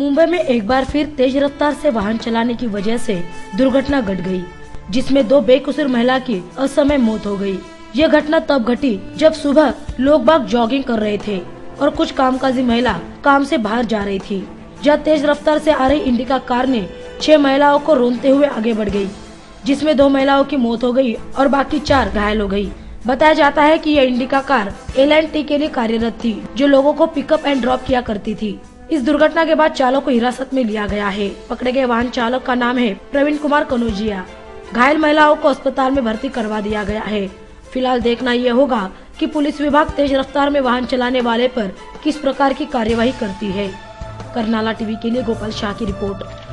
मुंबई में एक बार फिर तेज रफ्तार से वाहन चलाने की वजह से दुर्घटना घट गई, जिसमें दो बेकसूर महिला की असमय मौत हो गई। यह घटना तब घटी जब सुबह लोग बाग जॉगिंग कर रहे थे और कुछ कामकाजी महिला काम से बाहर जा रही थी जब तेज रफ्तार से आ रही इंडिका कार ने छह महिलाओं को रोनते हुए आगे बढ़ गई जिसमें दो महिलाओं की मौत हो गई और बाकी चार घायल हो गई। बताया जाता है कि यह इंडिका कार एल के लिए कार्यरत थी जो लोगों को पिकअप एंड ड्रॉप किया करती थी इस दुर्घटना के बाद चालक को हिरासत में लिया गया है। पकड़े गए वाहन चालक का नाम है प्रवीण कुमार कनौजिया। घायल महिलाओं को अस्पताल में भर्ती करवा दिया गया है। फ़िलहाल देखना यह होगा कि पुलिस विभाग तेज रफ्तार में वाहन चलाने वाले पर किस प्रकार की कार्यवाही करती है। करनाला टीवी के लिए गोपाल शाह की रिपोर्ट।